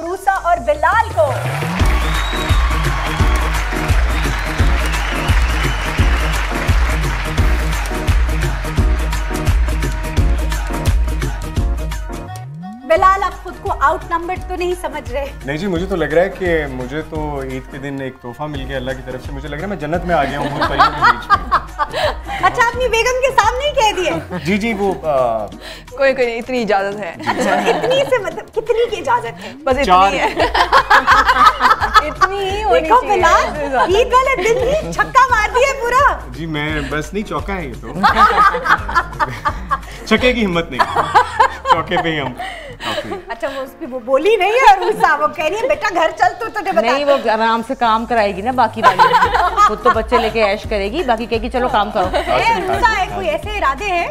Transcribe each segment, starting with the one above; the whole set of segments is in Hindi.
उरूसा और बिलाल को। बिलाल, आप खुद को आउट नंबर तो नहीं समझ रहे? नहीं जी, मुझे तो लग रहा है कि मुझे तो ईद के दिन एक तोहफा मिल गया, अल्लाह की तरफ़ से। मुझे लग रहा है मैं जन्नत में आ गया हूँ अच्छा अपनी बेगम के सामने ही कह दिए। जी जी वो आ, कोई कोई नहीं इतनी इजाज़त है। अच्छा इतनी से मतलब कितनी की इजाज़त है? बस इतनी है। इतनी ही होनी चाहिए। बिलाल ईद वाले दिन ही छक्का मार दिया पूरा। जी मैं बस नहीं चौका है ये तो। छक्के की हिम्मत नहीं। चौके पे ही हम। काफ़ी। अच्छा वो उसकी वो बोली नहीं है उरूसा वो कह रही है बेटा घर चल तू तुझे बता। नहीं वो आराम से काम कराएगी ना बाकी वाली। खुद तो बच्चे लेके ऐश करेगी बाकी कहेगी चलो काम करो। ए, कोई ऐसे इरादे हैं?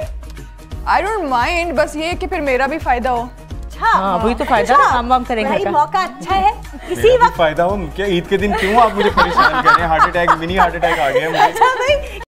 आई डोंट माइंड बस ये कि फिर मेरा भी फ़ायदा हो। अच्छा हाँ वही तो फ़ायदा ना काम वाम करेंगे भाई मौका अच्छा है इसी वक्त फ़ायदा हो क्या ईद के दिन क्यों आप मुझे परेशान कर रहे हैं? Heart attack mini heart attack आ गया मुझे। अच्छा भाई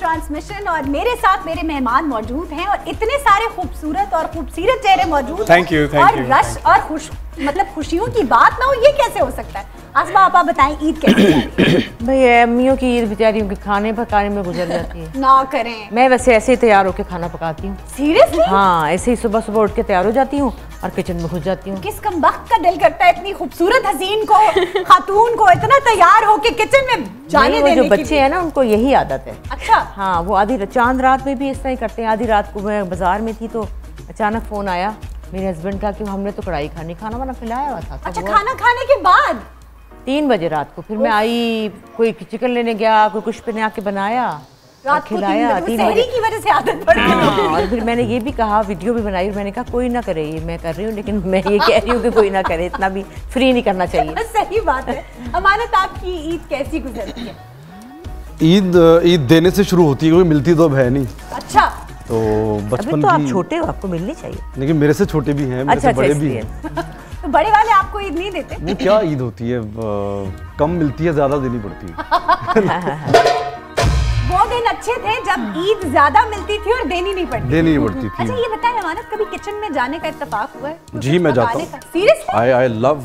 ट्रांसमिशन और मेरे साथ मेरे मेहमान मौजूद हैं और इतने सारे खूबसूरत और खूबसूरत चेहरे मौजूद हैं। You, thank और रश और खुश मतलब खुशियों की बात ना हो ये कैसे हो सकता है? आसमा आप बताएँ ईद कैसे भाई अम्मियों की ईद बेचारियों के खाने पकाने में गुजर जाती है। ना करें। मैं वैसे ऐसे ही तैयार होकर खाना पकाती हूँ। सीरियसली हाँ ऐसे ही सुबह सुबह उठ के तैयार हो जाती हूँ। और किचन में घुस जाती हूँ। किस कम का दिल करता है इतनी खूबसूरत हसीन को खातून को इतना तैयार होके किचन में जाने देने जो बच्चे हैं ना उनको यही आदत है। अच्छा। हाँ वो आधी चाँद रात में भी इस तरह ही करते हैं। आधी रात को मैं बाज़ार में थी तो अचानक फ़ोन आया मेरे हस्बैंड का कि हमने तो कढ़ाई खानी खाना वाना खिलाया हुआ था अच्छा खाना खाने के बाद? तीन बजे रात को फिर मैं आई कोई चिकन लेने गया कोई कुछ मैंने आके बनाया। रात को खिलाया बजे तीन सहरी बजे की वजह से आदत पड़ गई। हाँ और फिर मैंने ये भी कहा वीडियो भी बनाई और मैंने कहा कोई ना करे ये मैं कर रही हूँ लेकिन मैं ये कह रही हूँ कि कोई ना करे इतना भी फ्री नहीं करना चाहिए। सही बात है। अमानत आपकी ईद कैसी गुजरती है? ईद ईद देने से शुरू होती है क्योंकि मिलती तो अब है नहीं। अच्छा। तो बचपन तो आप छोटे हो आपको मिलनी चाहिए। लेकिन मेरे से छोटे भी हैं मेरे अच्छा से अच्छा बड़े भी हैं। तो बड़े वाले आपको ईद नहीं देते? वो क्या ईद होती है? कम मिलती है ज़्यादा देनी पड़ती है। वो दिन अच्छे थे जब ईद ज़्यादा मिलती थी और देनी नहीं पड़ती देनी नहीं पड़ती थी। अच्छा ये बताएँ अमानत कभी किचन में जाने का इत्तेफाक हुआ है? जी मैं जाता हूँ। Seriously I I love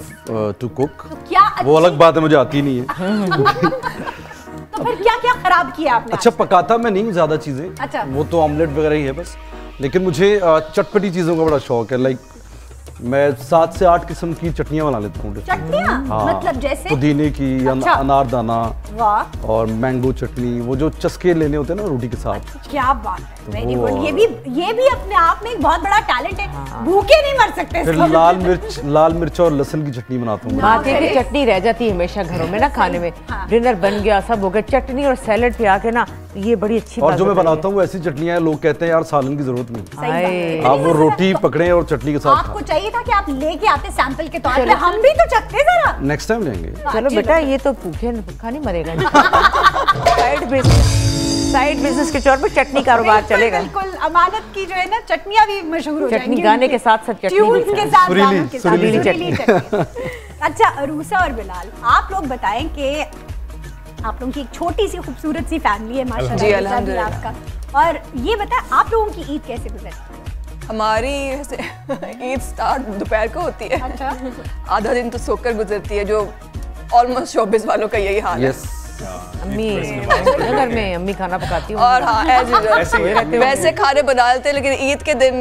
to cook क्या वो अलग बात है मुझे आती नहीं है। तो फिर क्या क्या खराब किया आपने अच्छा पकाता मैं नहीं ज़्यादा चीज़ें। अच्छा। वो तो ऑमलेट वगैरह ही है बस। लेकिन मुझे चटपटी चीज़ों का बड़ा शौक है लाइक मैं सात से आठ किस्म की चटनियाँ बना लेता हूँ हाँ, मतलब जैसे? पुदीने की अच्छा। अनारदाना और मैंगो चटनी वो जो चस्के लेने होते हैं ना रोटी के साथ। क्या बात है। वेरी गुड ये भी ये भी अपने आप में एक बहुत बड़ा टैलेंट है। भूखे नहीं मर सकते फिर लाल। मिर्च लाल मिर्च और लहसुन की चटनी बनाता हूँ। बात चटनी रह जाती है हमेशा घरों में ना खाने में। हाँ। डिनर बन गया सब हो गया। चटनी और सैलड पे आके ना ये बड़ी अच्छी और जो मैं बनाता हूँ। ऐसी चटनियाँ लोग कहते हैं यार सालन की ज़रूरत नहीं। है। आप वो रोटी पकड़े और चटनी के साथ आपको चाहिए था कि आप लेके आते सैंपल के तौर पे हम भी तो चखते जरा। नेक्स्ट टाइम लेंगे। चलो बेटा ये तो भूखे भूखा नहीं मरेगा साइड बिज़नेस साइड बिज़नेस के तौर पे चटनी कारोबार चलेगा। बिल्कुल अमानत की जो है ना चटनियाँ भी मशहूर हो चटनी जाएँगी गाने के साथ साथ चटनी के साथ अच्छा अरूसा और बिलाल आप लोग बताएँ कि आप लोगों की एक छोटी सी खूबसूरत सी फैमिली है माशाल्लाह जी, आपका और ये बताएँ आप लोगों की ईद कैसे गुजरती हमारी ईद स्टार्ट दोपहर को होती है। अच्छा। आधा दिन तो सोकर गुजरती है जो ऑलमोस्ट शोबिस वालों का यही हाल है। यस अम्मी। घर में अम्मी खाना पकाती हूँ। और हाँ एज ऐसे वैसे खाने बना लेते हैं लेकिन ईद के दिन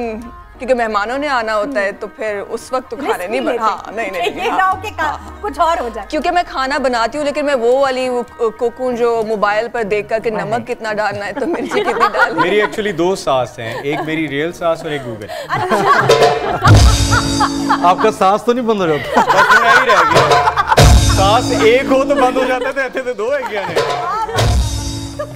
क्योंकि मेहमानों ने आना होता है तो फिर उस वक्त तो खाने नहीं बना हाँ नहीं नहीं, ये नहीं ना हाँ। हो कि कुछ और हो जाए क्योंकि मैं खाना बनाती हूँ लेकिन मैं वो वाली कुक हूँ जो मोबाइल पर देख कर कि नमक कितना डालना है तो मिर्ची कितनी डालनी है? मेरी एक्चुअली दो सास हैं एक मेरी रियल सास और एक गूगल आपका सांस तो नहीं बंद हो जाता? ही रह गया। सास एक हो तो बंद हो जाता था ऐसे तो दो है क्या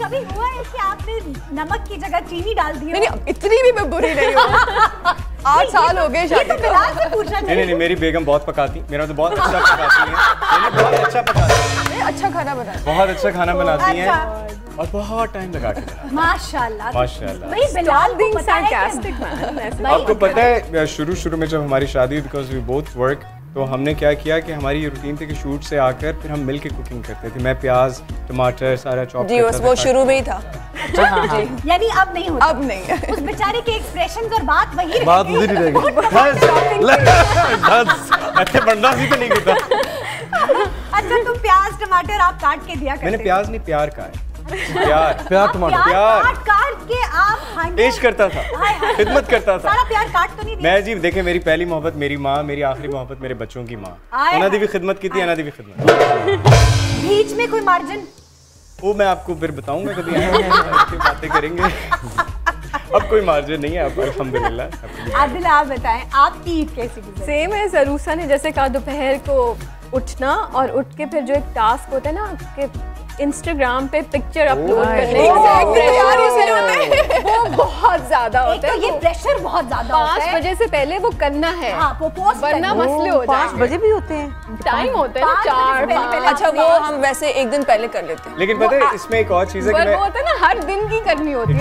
कभी हुआ है कि आपने नमक की जगह चीनी डाल दी नहीं नहीं इतनी भी मैं बुरी नहीं हूँ। आठ साल हो गए ये शादी तो बिलाल से पूछना नहीं नहीं नहीं मेरी बेगम बहुत पकाती मेरा तो बहुत अच्छा पकाती है। मैंने बहुत अच्छा पकाती ये अच्छा खाना बनाया बहुत अच्छा खाना बनाती हैं। अच्छा। और बहुत टाइम लगा के माशाल्लाह। माशाल्लाह। भाई बिलाल को पता है आपको पता है शुरू शुरू में जब हमारी शादी बिकॉज़ वी बोथ वर्क तो हमने क्या किया कि हमारी रूटीन थी कि शूट से आकर फिर हम मिल के कुकिंग करते थे। मैं प्याज टमाटर सारा चॉप जी वो शुरू में ही था। यानी अब नहीं होता। अब नहीं। उस बेचारे के एक्सप्रेशन और बात वही बात गई। उधर ही रह गई। अच्छा बनना सी तो नहीं किया अच्छा तो प्याज टमाटर आप काट के दिया करते मैंने प्याज नहीं प्यार का है। प्यार प्यार आप प्याज प्यार। काट काट के आप पेश करता था। हाय, हाय। खिदमत करता था। सारा प्यार काट तो नहीं दिया? मैं जी देखे मेरी पहली मोहब्बत मेरी माँ मेरी आखिरी मोहब्बत मेरे बच्चों की माँ। उन्होंने भी खिदमत की थी उन्होंने भी खिदमत। बीच में कोई मार्जिन? वो मैं आपको फिर बताऊँगा कभी बातें करेंगे। अब कोई मार्जिन नहीं है अब अब आदिल आप बताएँ आपकी ईद कैसी गुजरी? सेम है सरूसा ने जैसे कहा दोपहर को उठना और उठ के फिर जो एक टास्क होता है ना कि इंस्टाग्राम पे पिक्चर अपलोड करने यार, ये वो बहुत ज़्यादा एक होता तो है। ये प्रेशर बहुत ज़्यादा होता पाँच है। बजे से पहले वो करना है। हाँ वो पोस्ट वरना मसले हो पाँच बजे भी होते हैं। टाइम होता है ना चार पहले- पाँच। पहले अच्छा वो हम वैसे एक दिन पहले कर लेते हैं। लेकिन पता है इसमें एक और चीज़ है वो होता है ना हर दिन की करनी होती है।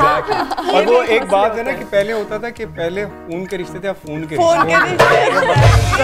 और वो एक बात है ना कि पहले होता था कि पहले फ़ोन के रिश्ते थे अब फ़ोन के रिश्ते।